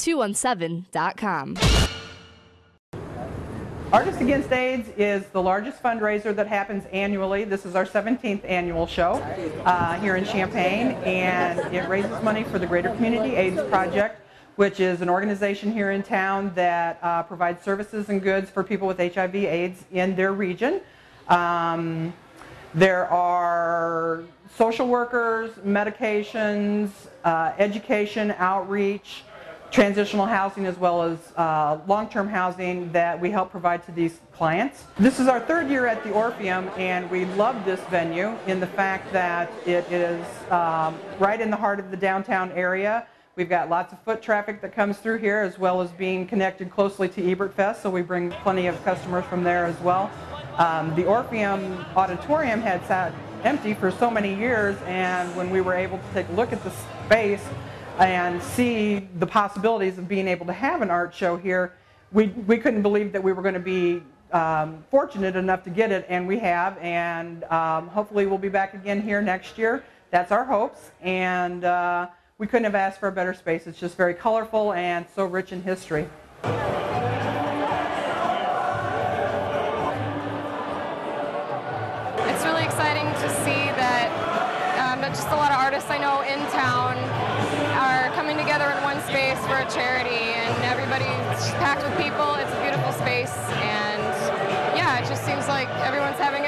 217.com. Artists Against AIDS is the largest fundraiser that happens annually. This is our 17th annual show uh, here in Champaign, and it raises money for the Greater Community AIDS Project, which is an organization here in town that uh, provides services and goods for people with HIV/AIDS in their region. Um, there are social workers, medications, uh, education, outreach, transitional housing as well as uh, long-term housing that we help provide to these clients. This is our third year at the Orpheum and we love this venue in the fact that it is um, right in the heart of the downtown area. We've got lots of foot traffic that comes through here as well as being connected closely to Ebert Fest so we bring plenty of customers from there as well. Um, the Orpheum Auditorium had sat empty for so many years and when we were able to take a look at the space and see the possibilities of being able to have an art show here, we, we couldn't believe that we were going to be um, fortunate enough to get it, and we have, and um, hopefully we'll be back again here next year. That's our hopes, and uh, we couldn't have asked for a better space. It's just very colorful and so rich in history. It's really exciting to see that um, just a lot of artists I know for a charity, and everybody's packed with people. It's a beautiful space, and yeah, it just seems like everyone's having.